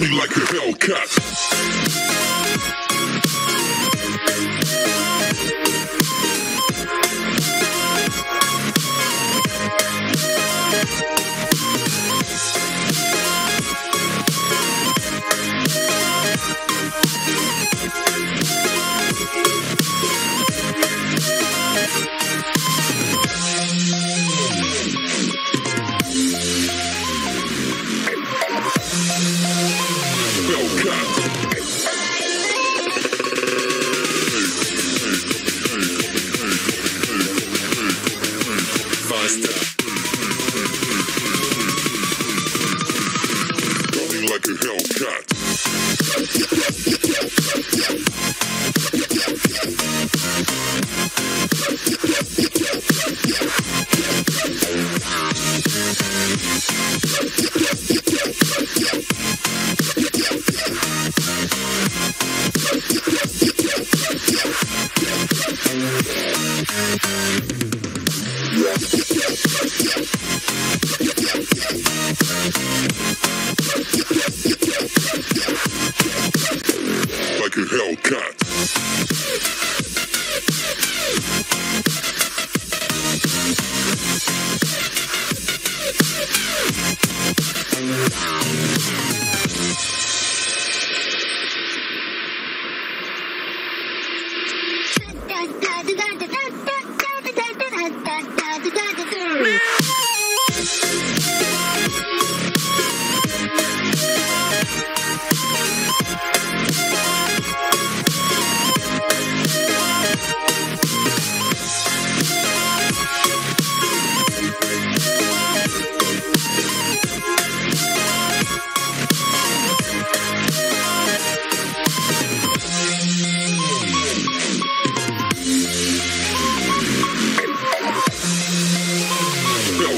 me like a Hellcat. Like a hell cat. Hellcat. Yeah.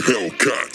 Hellcat.